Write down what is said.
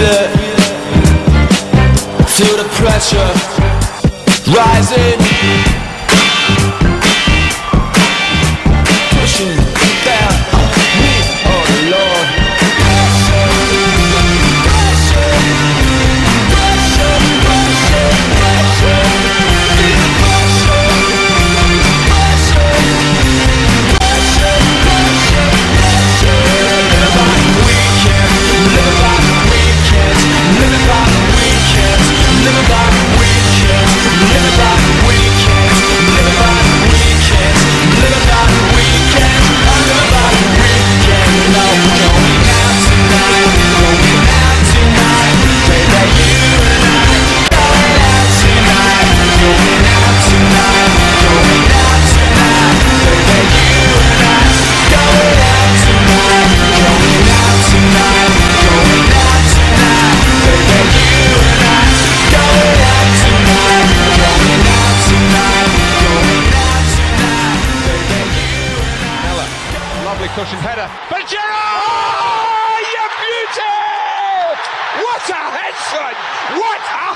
Feel it. Feel the pressure rising. Cushioned header. But Gerrard! Oh, you beauty! What a head, son! What a!